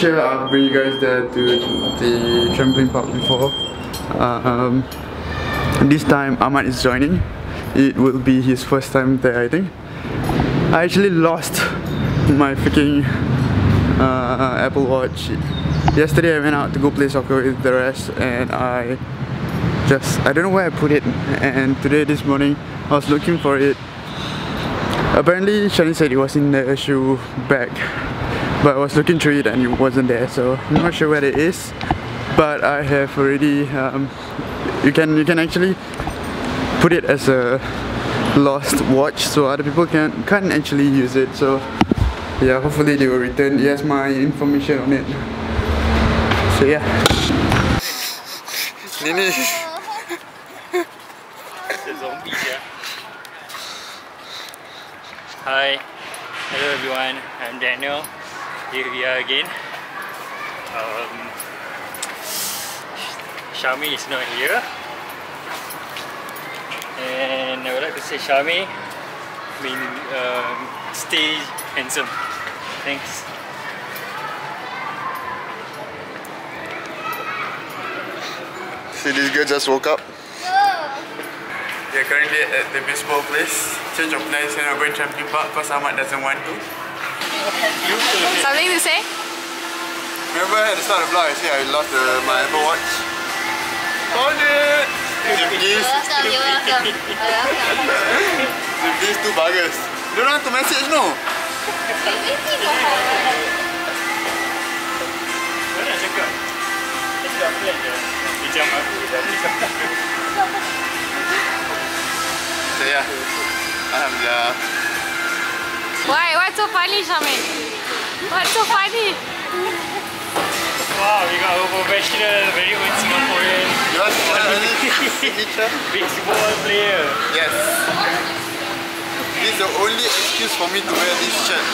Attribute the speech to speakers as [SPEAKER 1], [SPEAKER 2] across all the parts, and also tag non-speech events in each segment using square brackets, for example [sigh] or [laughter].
[SPEAKER 1] sure I'll bring you guys there to the trampoline park before. Um, this time Ahmad is joining. It will be his first time there I think. I actually lost my freaking uh, Apple Watch. Yesterday I went out to go play soccer with the rest and I just I don't know where I put it. And today this morning I was looking for it. Apparently Shani said it was in the shoe bag but I was looking through it and it wasn't there so I'm not sure where it is. But I have already um, you can you can actually put it as a lost watch so other people can can't actually use it. So yeah hopefully they will return. It has my information on it. So yeah. [laughs] Nini.
[SPEAKER 2] Hi, hello everyone, I'm Daniel. Here we are again. Um, Shami is not here. And I would like to say Shami, I mean, um, stay handsome. Thanks.
[SPEAKER 1] See this girl just woke up We are currently at the baseball place Change of plans and I'm going trampoline park because Ahmad doesn't want to
[SPEAKER 3] Something to say?
[SPEAKER 1] Remember at the start of the vlog I lost the, my Apple Watch? Found it! With these, with these two buggers They don't have to message no
[SPEAKER 2] Mana nak cakap? Dia dah plan je. Dia jam aku dari
[SPEAKER 1] So yeah Alhamdulillah
[SPEAKER 3] Why? What's so funny, Shamin? What's so funny?
[SPEAKER 2] Wow, we got our professional, very own Singaporean
[SPEAKER 1] You [laughs] want to have any signature?
[SPEAKER 2] baseball player.
[SPEAKER 1] Yes This is the only excuse for me to wear this shirt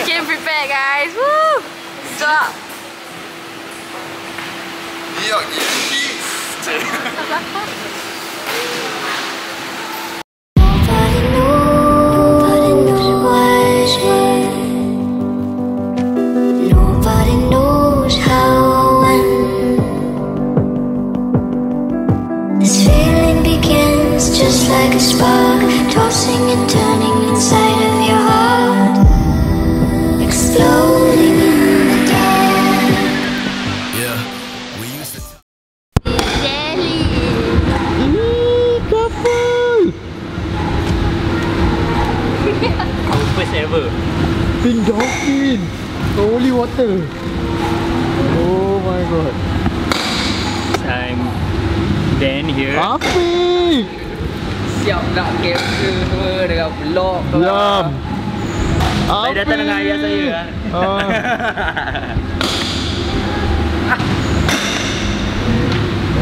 [SPEAKER 3] You came prepared, guys. Woo! Good job.
[SPEAKER 1] New York Yankees dolphin Holy water Oh my god
[SPEAKER 2] I'm Dan here.
[SPEAKER 1] Api
[SPEAKER 4] siap nak capture semua dengan vlog
[SPEAKER 1] Diam
[SPEAKER 2] Saya datang dengan ayah saya.
[SPEAKER 1] Ah. [laughs]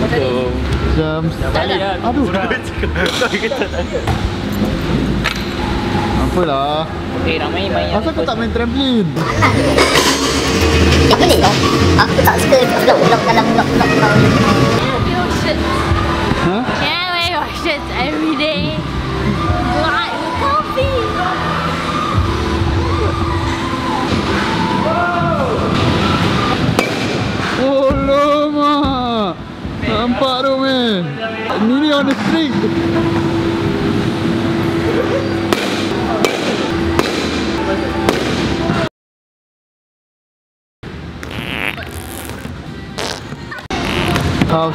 [SPEAKER 2] So,
[SPEAKER 1] Jam
[SPEAKER 2] balik lah.
[SPEAKER 1] Aduh.
[SPEAKER 2] Kurang. [laughs] Kata tak ada.
[SPEAKER 1] Apalah
[SPEAKER 4] Eh ramai main
[SPEAKER 1] Asal kau tak main trampolin [laughs]
[SPEAKER 5] Tak boleh tau Aku tak suka vlog-vlog dalam vlog-vlog kau ni
[SPEAKER 3] Your shit.
[SPEAKER 1] Huh?
[SPEAKER 3] Can I wear your shirts every day? Like coffee.
[SPEAKER 1] Oh lama Nampak tu man Nini on the string How's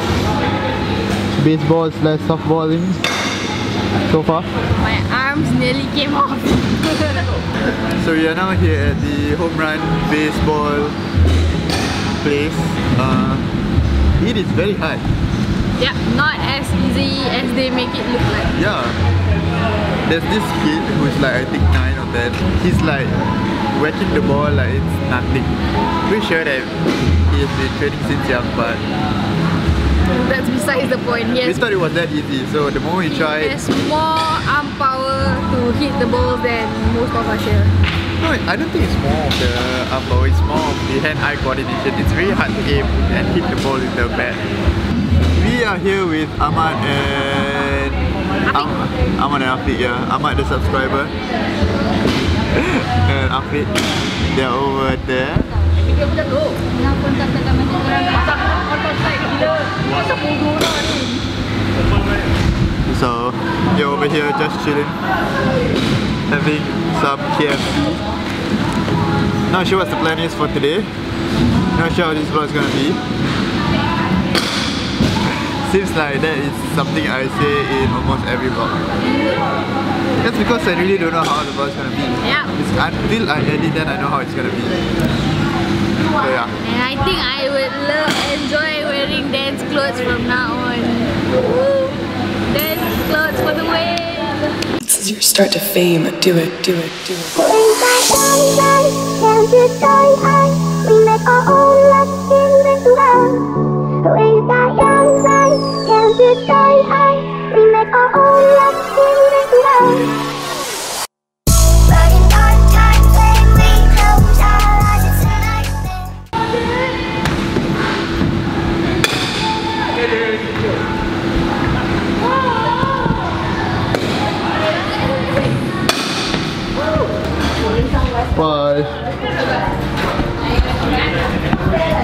[SPEAKER 1] baseball slash softballing so far?
[SPEAKER 3] My arms nearly came off.
[SPEAKER 1] So we are now here at the home run baseball place. Uh, it is very hard.
[SPEAKER 3] yeah, not as easy as they make it look like.
[SPEAKER 1] Yeah. There's this kid who's like I think 9 or 10. He's like whacking the ball like it's nothing. Pretty sure that he has been training since young but
[SPEAKER 3] That's besides the point.
[SPEAKER 1] we
[SPEAKER 3] Yes,
[SPEAKER 1] thought it was that easy. So the moment we tried,
[SPEAKER 3] there's more arm power to hit the balls than most of us here.
[SPEAKER 1] no, I don't think it's more of the arm power, it's more of the hand-eye coordination. It's very hard to aim and hit the ball with the bat. We are here with Ahmad and Am- Ahmad and Afiq, yeah. Ahmad the subscriber. [laughs] and Afid. They're over there. So you're over here just chilling, having some KFC. Not sure what the plan is for today. Not sure how this vlog is gonna be. Seems like that is something I say in almost every vlog. That's because I really don't know how the vlog is gonna be.
[SPEAKER 3] Yeah.
[SPEAKER 1] It's until I edit then I know how it's gonna be. So yeah.
[SPEAKER 3] And I think I would love enjoy wearing dance clothes from now on. Woo! Dance clothes for the win!
[SPEAKER 6] As you start to fame, do it, do it, do it.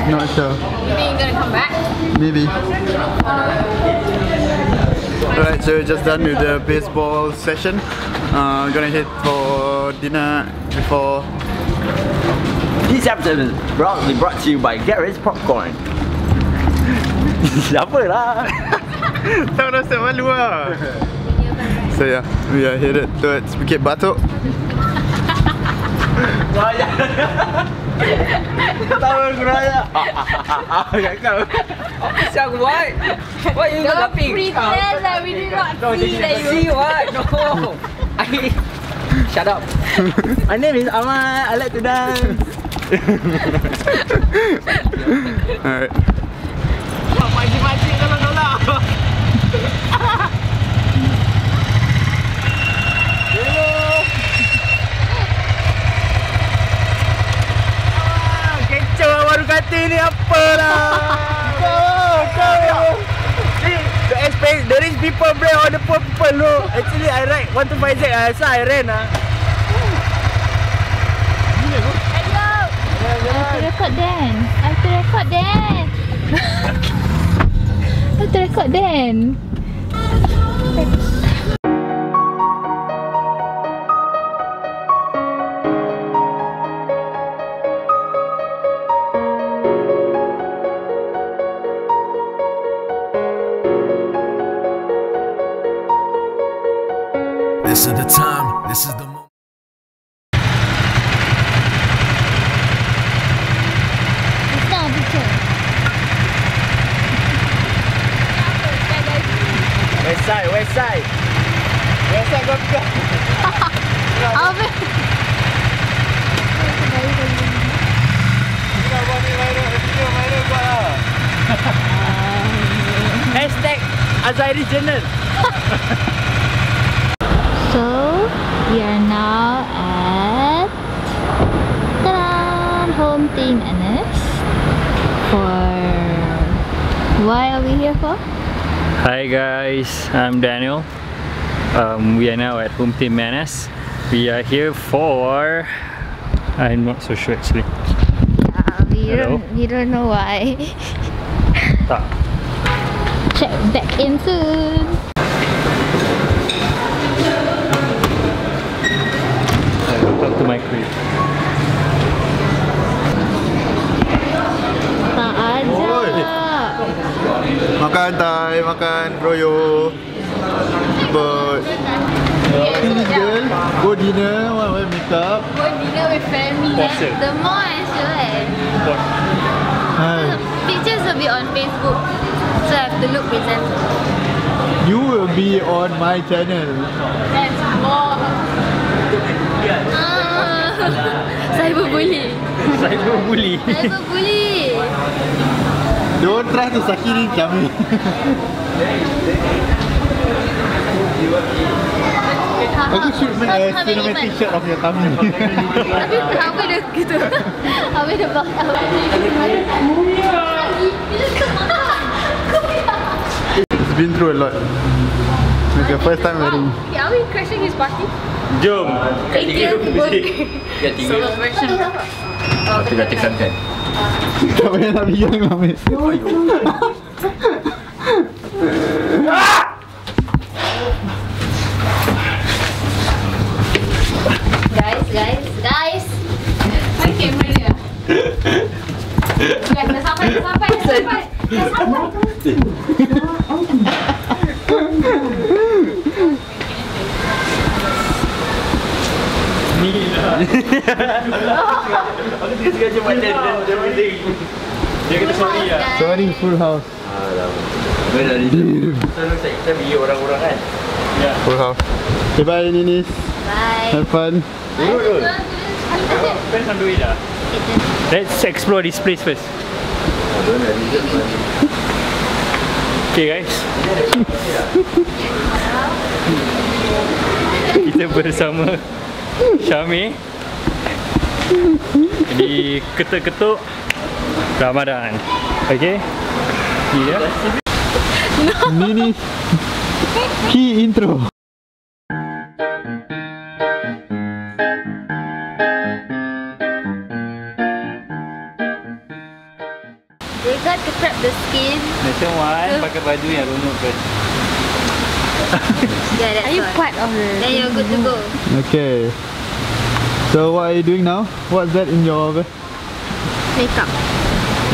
[SPEAKER 1] Not sure.
[SPEAKER 3] You think you're gonna come back?
[SPEAKER 1] Maybe. Alright, so we're just done with the baseball session. Uh, gonna head for dinner before.
[SPEAKER 7] This episode is proudly brought to you by Garrett's Popcorn. Siapa lah? [laughs]
[SPEAKER 1] Tak rasa malu lah. So yeah, we are headed towards Bukit Batok.
[SPEAKER 7] Raya. [laughs] Tahu aku raya. Ah, kat kau.
[SPEAKER 4] Siapa aku buat? What you
[SPEAKER 3] Don't
[SPEAKER 4] laughing?
[SPEAKER 3] pretend that we did not see that you
[SPEAKER 4] See what? No. [laughs] I Shut up.
[SPEAKER 7] My name is Ahmad. I like to dance. [laughs]
[SPEAKER 1] Alright.
[SPEAKER 7] kati ni apalah. Kau, kau. The, experience, there is people play all the poor people lo. Actually, I ride one to five Z. Uh, so I ran lah. Hello. Yeah, Hello.
[SPEAKER 3] I have to record Dan. I have to record Dan. I have to record
[SPEAKER 8] Dan. Time. This is the moment.
[SPEAKER 3] It's not a picture.
[SPEAKER 7] West side, west side. West side, go, go. [laughs]
[SPEAKER 3] Alvin.
[SPEAKER 7] Hashtag Aziiris Journal.
[SPEAKER 3] So we are now at Home Team NS for why are we here for?
[SPEAKER 2] Hi guys, I'm Daniel. Um, we are now at Home Team Manas. We are here for. I'm not so sure actually.
[SPEAKER 3] Uh, we
[SPEAKER 2] Hello?
[SPEAKER 3] don't we don't know why.
[SPEAKER 2] Tak.
[SPEAKER 3] Check back in soon.
[SPEAKER 1] Makan Thai, makan Broyo. But this girl go dinner, want wear makeup.
[SPEAKER 3] Go dinner with family. That's the more I should.
[SPEAKER 1] Hai.
[SPEAKER 3] Pictures will be on Facebook. So I have to look presentable.
[SPEAKER 1] You will be on my channel.
[SPEAKER 3] That's more. Ah, [laughs] cyberbully.
[SPEAKER 2] Cyberbully.
[SPEAKER 3] Cyberbully.
[SPEAKER 1] Don't try to sakiti kami. Aku shoot me a cinematic
[SPEAKER 3] months?
[SPEAKER 1] shot of your tummy. [laughs]
[SPEAKER 3] Tapi apa dia gitu? Apa dia block out?
[SPEAKER 1] It's been through a lot. It's your first time wearing.
[SPEAKER 3] Are we crashing his party?
[SPEAKER 2] Jom.
[SPEAKER 3] Indian food.
[SPEAKER 7] Yang tiga.
[SPEAKER 3] Solo [laughs] version. Oh,
[SPEAKER 1] tak payah nak pijak memang Amir
[SPEAKER 3] lah, Guys, guys, guys. Thank you, Ya dah sampai, dah sampai, dah sampai. Dah sampai.
[SPEAKER 2] Ni dah.
[SPEAKER 7] Oh. Dia sengaja badan dan dia penting.
[SPEAKER 2] Dia kata sorry lah.
[SPEAKER 1] Sorry, full house.
[SPEAKER 7] Kau dah leader. Selalu saya kita bagi orang-orang kan.
[SPEAKER 2] Ya.
[SPEAKER 1] Full house. Okay, bye Ninis.
[SPEAKER 3] Bye.
[SPEAKER 1] Have fun.
[SPEAKER 7] Dulu.
[SPEAKER 2] On the way lah. Let's explore this place first. Okay guys. [laughs] Kita bersama Syami di ketuk-ketuk Ramadan. Okay? Ya.
[SPEAKER 1] Ninis. Key intro.
[SPEAKER 3] They got to prep the skin.
[SPEAKER 2] Macam one pakai baju yang runut first.
[SPEAKER 3] Yeah, that's Are you part of the Then you're good to go.
[SPEAKER 1] Okay. So what are you doing now? What's that in your
[SPEAKER 3] Makeup.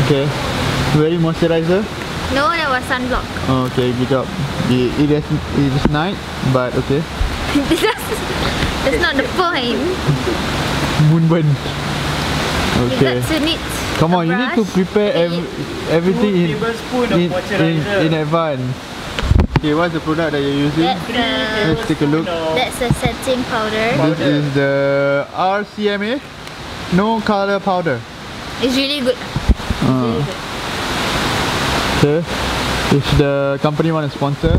[SPEAKER 1] Okay. Wearing moisturizer?
[SPEAKER 3] No, that was sunblock.
[SPEAKER 1] Oh, okay, good job. It, it, is, it is night, but okay. [laughs]
[SPEAKER 3] That's not the point.
[SPEAKER 1] Moonburn. Okay.
[SPEAKER 3] need
[SPEAKER 1] Come on, you need to prepare ev everything in, in, in, in advance. Okay, what's the product that you're using?
[SPEAKER 3] That's a,
[SPEAKER 1] Let's take a look.
[SPEAKER 3] that's a setting powder.
[SPEAKER 1] This is the RCMA No Color Powder.
[SPEAKER 3] It's really good.
[SPEAKER 1] Uh, okay. If the company want to sponsor.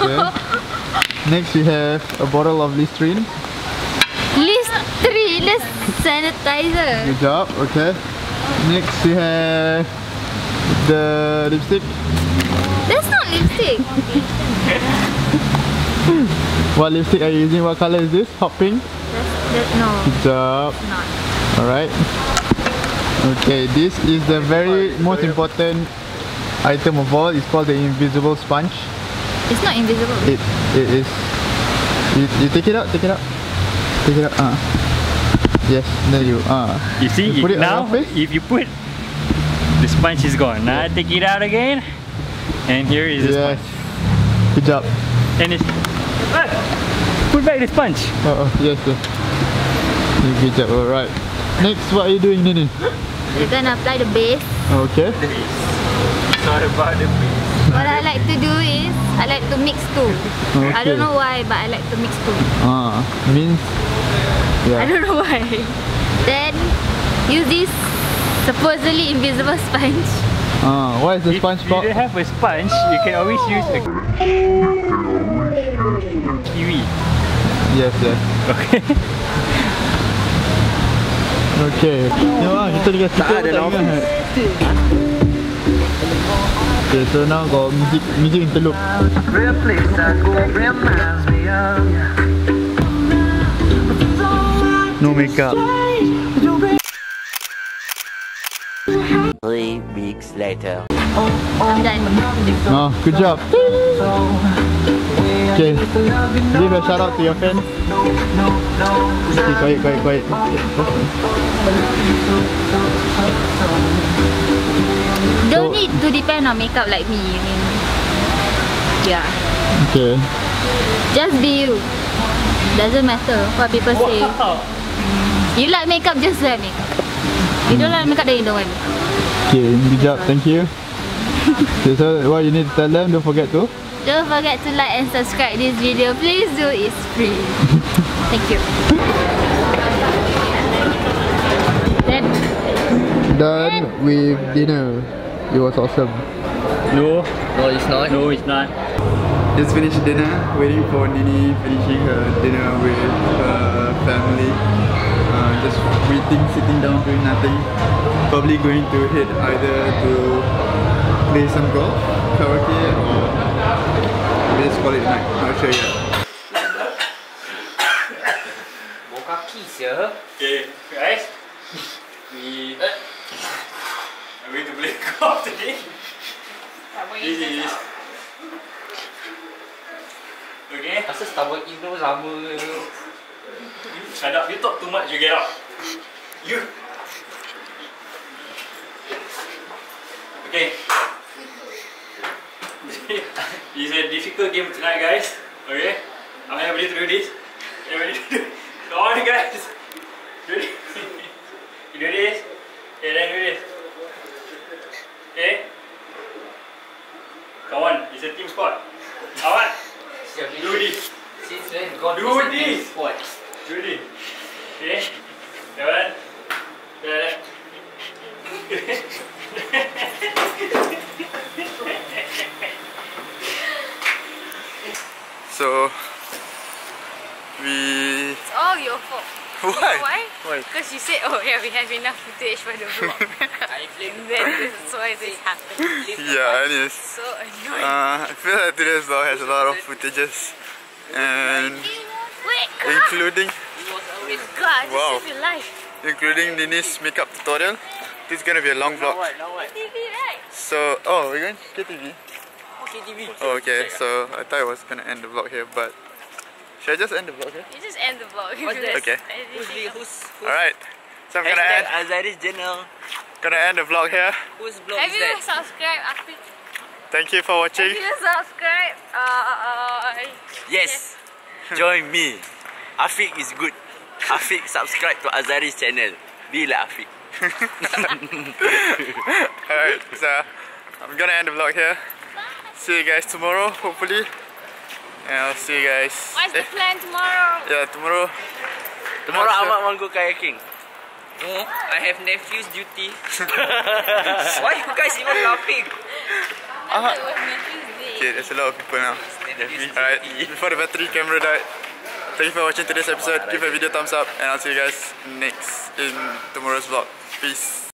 [SPEAKER 1] Okay. [laughs] Next we have a bottle of Listerine.
[SPEAKER 3] Listerine sanitizer.
[SPEAKER 1] Good job. Okay. Next we have the lipstick.
[SPEAKER 3] That's not lipstick.
[SPEAKER 1] What lipstick are you using? What color is this? Hot pink.
[SPEAKER 3] That's, that, no,
[SPEAKER 1] Good job.
[SPEAKER 3] not.
[SPEAKER 1] Alright. Okay, this is the very most important item of all. It's called the invisible sponge.
[SPEAKER 3] It's not invisible.
[SPEAKER 1] It it is. You, you take it out. Take it out. Take it out. Ah. Yes. There you. Ah.
[SPEAKER 2] You see,
[SPEAKER 1] You put
[SPEAKER 2] if
[SPEAKER 1] it on
[SPEAKER 2] now
[SPEAKER 1] your face?
[SPEAKER 2] if you put the sponge is gone. Now I take it out again, and here is the
[SPEAKER 1] Yes.
[SPEAKER 2] sponge.
[SPEAKER 1] Good job.
[SPEAKER 2] And it's Ah! put back the sponge.
[SPEAKER 1] Oh, oh yes. yes. Good job. Alright. Next, what are you doing, Nini?
[SPEAKER 3] We're gonna apply the base.
[SPEAKER 1] Okay.
[SPEAKER 2] It's not about the base.
[SPEAKER 3] What I like to do is I like to mix two. I don't know why, but I like to mix two.
[SPEAKER 1] Ah, means. Yeah.
[SPEAKER 3] I don't know why. [laughs] Then use this supposedly invisible sponge.
[SPEAKER 1] Ah, uh, what is the sponge
[SPEAKER 2] if,
[SPEAKER 1] for?
[SPEAKER 2] If you have a sponge, you can always use a kiwi.
[SPEAKER 1] Yes, yes.
[SPEAKER 2] Okay.
[SPEAKER 1] okay. Yo, ah, kita lihat
[SPEAKER 7] kita ada
[SPEAKER 1] lagi. Okay, so now go music, music interlude. Real place that go real me up. No makeup.
[SPEAKER 7] Three weeks later.
[SPEAKER 3] I'm done.
[SPEAKER 1] Oh, good job. Okay, give a shout out to your fans. Okay, quiet, quiet, quiet.
[SPEAKER 3] Don't
[SPEAKER 1] So-
[SPEAKER 3] need to depend on makeup like me. I mean, yeah.
[SPEAKER 1] Okay.
[SPEAKER 3] Just be you. Doesn't matter what people say. You like makeup, just wear makeup. You don't like makeup, then you don't wear makeup.
[SPEAKER 1] Okay, good job. Thank you. Okay, so what you need to tell them, don't forget to.
[SPEAKER 3] Don't forget to like and subscribe this video. Please do. It's free. [laughs] Thank you. Then
[SPEAKER 1] Done with dinner. It was awesome.
[SPEAKER 2] No,
[SPEAKER 7] No, it's not.
[SPEAKER 2] no, it's not.
[SPEAKER 1] Just finished dinner, waiting for Nini finishing her dinner with her family. Uh, just waiting, sitting down, doing nothing. Probably going to head either to play some golf, karaoke, or maybe just call it a night. Not sure yet.
[SPEAKER 2] Okay, guys. We [laughs] are going to play [laughs] golf today. This is Okay.
[SPEAKER 7] Asal Starbucks Indo sama
[SPEAKER 2] Shut up. You talk too much, you get out. You. Okay. [laughs] it's a difficult game tonight, guys. Okay. I'm ready to do this. I'm ready to do [laughs] Come on, guys. Do this. [laughs] you do this. Okay, then do this. Okay. Come on. It's a team sport. Come on. Do this.
[SPEAKER 7] Since when God
[SPEAKER 2] Do
[SPEAKER 7] is a team
[SPEAKER 2] this.
[SPEAKER 7] Sport?
[SPEAKER 2] Judy. Okay. Jalan. Jalan.
[SPEAKER 1] So we
[SPEAKER 3] It's all your fault.
[SPEAKER 1] why?
[SPEAKER 3] You know why?
[SPEAKER 1] Why?
[SPEAKER 3] Because you said, oh yeah, we have enough footage for the vlog. and [laughs] [laughs] then that's why this happened.
[SPEAKER 1] Yeah, it is.
[SPEAKER 3] So annoying.
[SPEAKER 1] Uh, I feel like today's vlog has a lot of footages and
[SPEAKER 3] Wait, God!
[SPEAKER 1] Including
[SPEAKER 3] God,
[SPEAKER 1] Wow.
[SPEAKER 3] this your life.
[SPEAKER 1] including Nini's makeup tutorial. This is gonna be a long vlog.
[SPEAKER 3] TV, right?
[SPEAKER 1] So oh we're going to KTV.
[SPEAKER 7] Okay, TV.
[SPEAKER 1] Oh, okay, so I thought I was gonna end the vlog here, but should I just end the vlog here?
[SPEAKER 3] You just end the vlog.
[SPEAKER 7] What's [laughs]
[SPEAKER 1] Okay.
[SPEAKER 7] Who's who's, who's
[SPEAKER 1] Alright. So I'm gonna end
[SPEAKER 7] Hashtag Azari's channel.
[SPEAKER 1] gonna end the vlog here.
[SPEAKER 7] Whose blog
[SPEAKER 3] Have you
[SPEAKER 7] that?
[SPEAKER 3] subscribed, Afiq?
[SPEAKER 1] Thank you for watching.
[SPEAKER 3] Have you subscribed? Uh, uh, uh, uh
[SPEAKER 7] Yes. Join me. Afiq is good. Afiq subscribe to Azari's channel. Be like Afiq. [laughs]
[SPEAKER 1] Alright, so I'm gonna end the vlog here. See you guys tomorrow, hopefully. And I'll see you guys.
[SPEAKER 3] what's the
[SPEAKER 1] eh,
[SPEAKER 3] plan tomorrow?
[SPEAKER 1] yeah, tomorrow.
[SPEAKER 7] Tomorrow. Ahmad want go kayaking. No, I have nephew's duty. [laughs] Why you guys even laughing?
[SPEAKER 3] Matthew's day.
[SPEAKER 1] Okay, there's a lot of people now. Alright, before the battery camera died. Thank you for watching today's episode. Give a video thumbs up and I'll see you guys next in tomorrow's vlog. Peace.